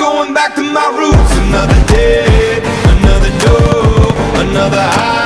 going back to my roots. Another day, another door, another eye